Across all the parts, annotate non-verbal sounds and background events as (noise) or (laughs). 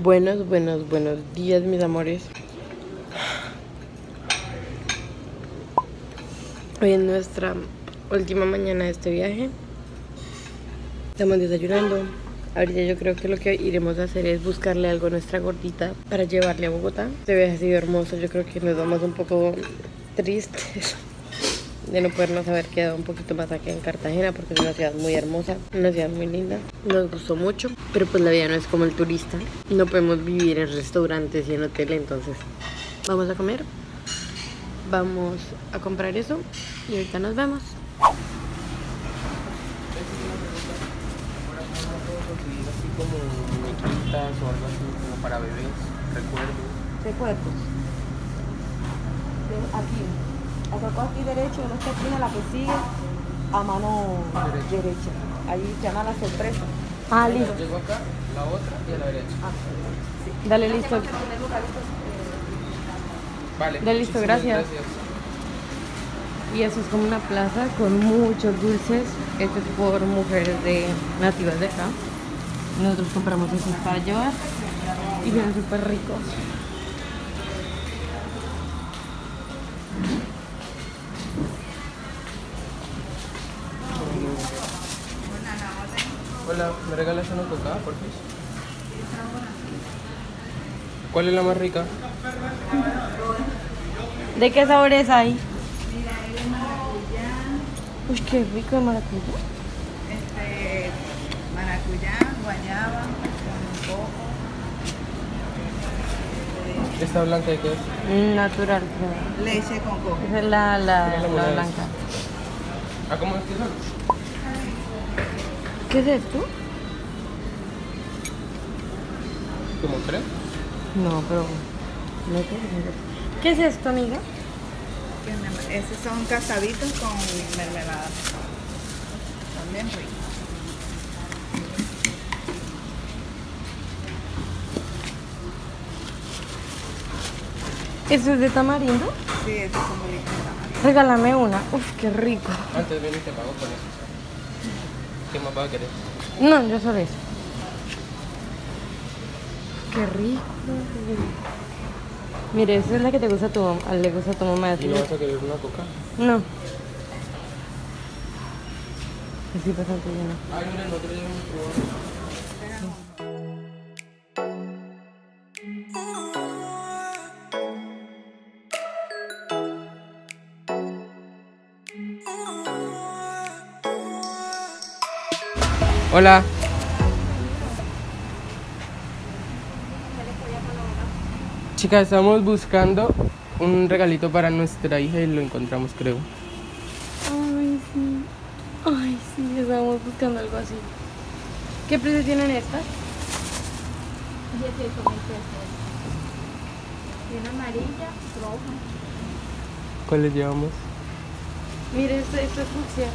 Buenos, buenos, buenos días, mis amores. Hoy es nuestra última mañana de este viaje. Estamos desayunando. Ahorita yo creo que lo que iremos a hacer es buscarle algo a nuestra gordita para llevarle a Bogotá. Se ve así hermoso. Yo creo que nos vamos un poco tristes de no podernos haber quedado un poquito más aquí en Cartagena porque es una ciudad muy hermosa, una ciudad muy linda. Nos gustó mucho, pero pues la vida no es como el turista. No podemos vivir en restaurantes y en hoteles, entonces vamos a comer, vamos a comprar eso y ahorita nos vemos. así como muñequitas o algo así como para bebés, recuerdos. recuerdos. De- Aquí. Atacó aquí derecho, en esta esquina, la que sigue, a mano Derecha. derecha. Ahí se llama la sorpresa. Ah, Llego acá, la otra y a la derecha. Ah, Dale listo. Vale. Ya listo, gracias. Y eso es como una plaza con muchos dulces hechos por mujeres de nativas de acá. Nosotros compramos esos para llevar y vienen súper ricos. ¿Me regalas una coca, por favor? ¿Cuál es la más rica? ¿De qué sabores hay? Uy, qué rico de maracuyá. este, maracuyá, guayaba, con coco. ¿Esta blanca de qué es? Mm, Natural, creo. Leche con coco. Esa es la, la, la la blanca. ¿Ah, cómo es que son? ¿Qué es esto? ¿Como tres? No, pero... no. ¿Qué es esto, amiga? Esos son casabitos con mermelada. Son bien ricos. ¿Eso es de tamarindo? Sí, esos son bonitos de tamaño. Regálame una. Uf, qué rico. Antes ven y te pago con eso. ¿Qué más vas a querer? No, yo solo eso. Qué rico. Mire, esa es la que te gusta a tu mamá. Le gusta a tu mamá. ¿Y así no vas a querer una coca? No. Estoy bastante llena. Ay, mira, nosotros ya Hola. Chicas, estamos buscando un regalito para nuestra hija y lo encontramos, creo. Ay, sí. Ay, sí, estábamos buscando algo así. ¿Qué precio tienen estas? 18 mil pesos. Una amarilla, roja. ¿Cuáles llevamos? Mire, esta, esta es fucsia.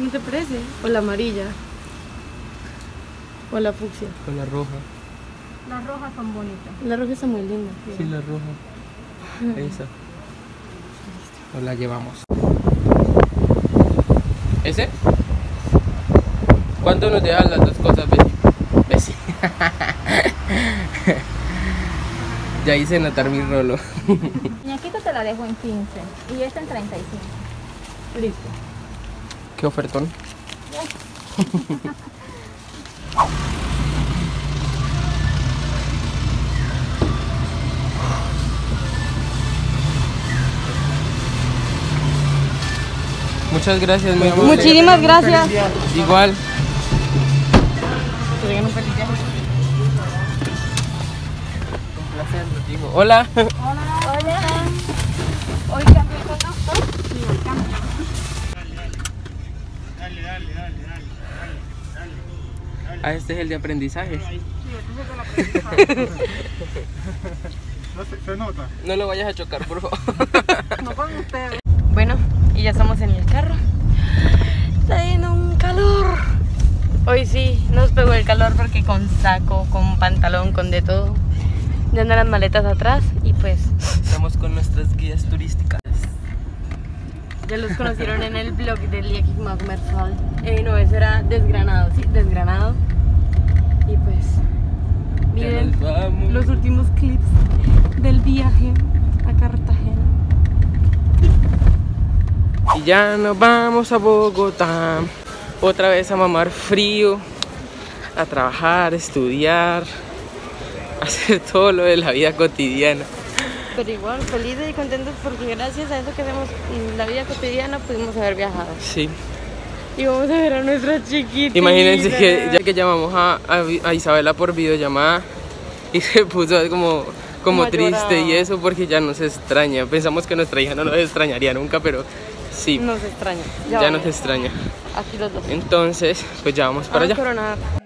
¿No te parece? O la amarilla. O la fucsia. Con la roja. Las rojas son bonitas. La roja está muy linda. Sí, la roja. Esa. Nos la llevamos. ¿Ese? ¿Cuánto nos dejan las dos cosas, Bessie? Bessie. (laughs) ya hice notar mi rolo. Muñequito te la dejo en 15 y esta en 35. Listo. ¿Qué ofertón? Muchas gracias, mi amor. Muchísimas gracias. Igual. Te regalan un patilla. Un placer, lo digo. Hola. Hola. ¿Hoy cambió el conductor? Sí, hoy cambió. Ah, este es el de aprendizaje. No se, se nota. No lo vayas a chocar, por favor. (laughs) No con ustedes. Bueno, y ya estamos en el carro. Está haciendo un calor. Hoy sí nos pegó el calor porque con saco, con pantalón, con de todo. Ya andan las maletas atrás y pues Estamos con nuestras guías turísticas. Ya los conocieron en el blog del Yaki Comercial. Eh, no, ese era desgranado, sí, desgranado. Y pues vamos. los últimos clips del viaje a Cartagena. Y ya nos vamos a Bogotá. Otra vez a mamar frío, a trabajar, a estudiar, a hacer todo lo de la vida cotidiana. Pero igual, felices y contentos porque gracias a eso que hacemos en la vida cotidiana pudimos haber viajado. Sí. Y vamos a ver a nuestra chiquita. Imagínense que ya que llamamos a, a- a Isabela por videollamada y se puso como, como triste y eso porque ya nos extraña. Pensamos que nuestra hija no nos extrañaría nunca, pero sí, Nos extraña. ya nos extraña. Aquí los dos. Entonces, pues ya vamos para Vamos a allá.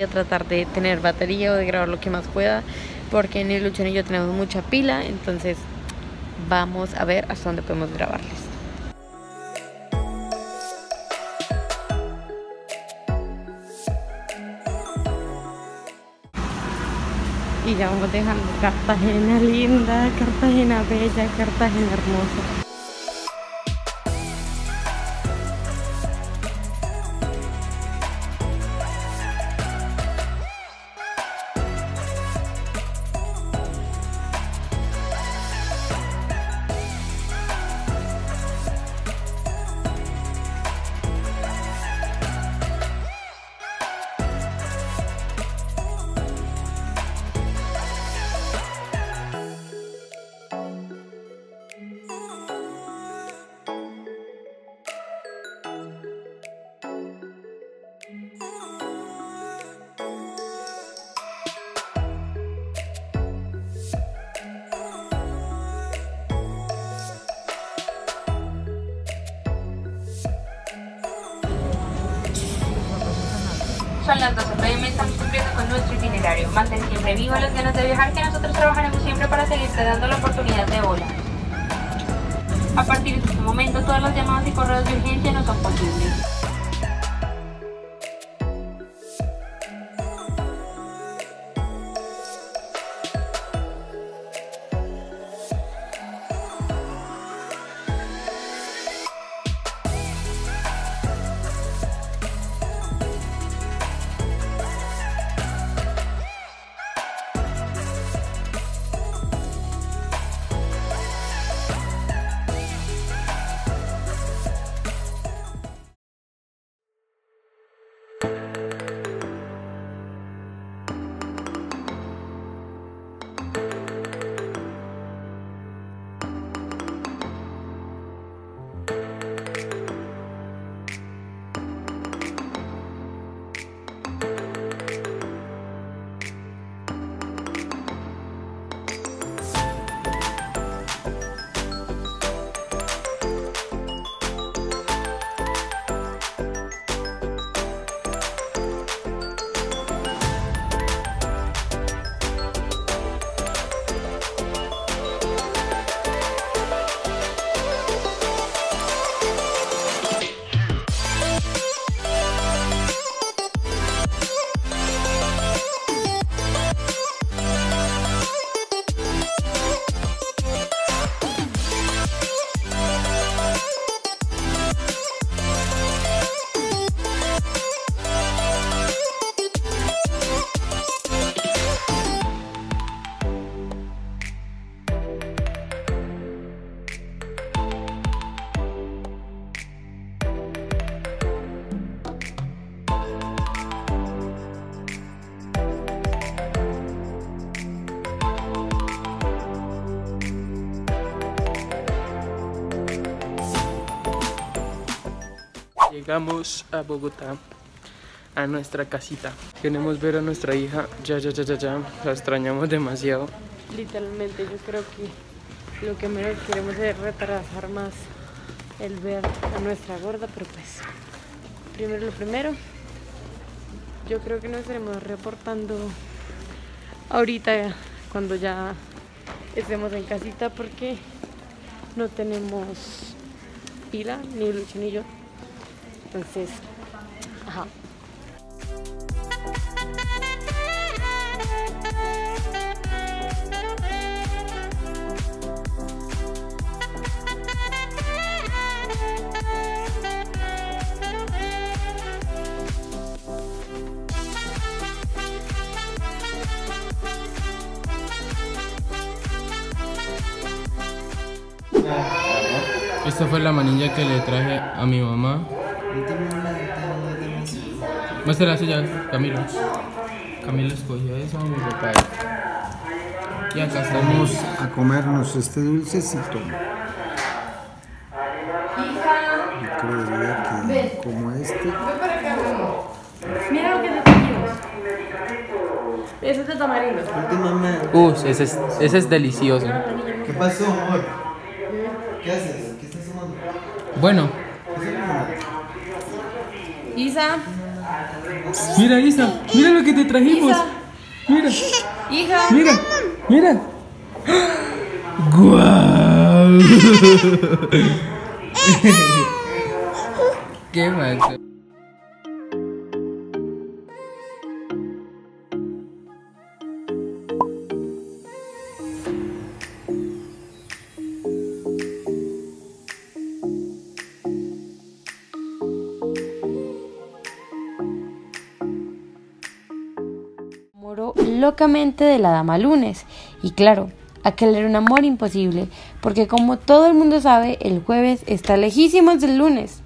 Voy a tratar de tener batería o de grabar lo que más pueda porque ni Lucho ni yo tenemos mucha pila, entonces vamos a ver hasta dónde podemos grabarles. Y ya vamos dejando Cartagena linda, Cartagena bella, Cartagena hermosa. Las 12 pm, estamos cumpliendo con nuestro itinerario. Mantén siempre vivo las ganas de viajar que nosotros trabajaremos siempre para seguirte dando la oportunidad de volar. A partir de este momento, todas las llamadas y correos de urgencia no son posibles. Llegamos a Bogotá, a nuestra casita. Queremos ver a nuestra hija, ya, ya, ya, ya, ya. La extrañamos demasiado. Literalmente yo creo que lo que menos queremos es retrasar más el ver a nuestra gorda, pero pues primero lo primero. Yo creo que nos estaremos reportando ahorita cuando ya estemos en casita porque no tenemos pila, ni Lucho ni yo. Entonces, ajá. Esta fue la manilla que le traje a mi mamá. Muéstrala ya, Camilo. Camilo escogió eso, mi papá. Y acá estamos. Vamos a comernos este dulcecito. Yo creería que como este. Mira lo que te trajimos. Ese es de tamarindo. Uh, ese es, ese es delicioso. ¿Qué pasó, amor? ¿Qué haces? ¿Qué estás tomando? Bueno, Isa, mira, Isa, mira lo que te trajimos. Isa. Mira, hija. mira, mira. ¡Guau! (laughs) (laughs) ¡Qué macho! Locamente de la dama lunes. Y claro, aquel era un amor imposible, porque como todo el mundo sabe, el jueves está lejísimos del lunes.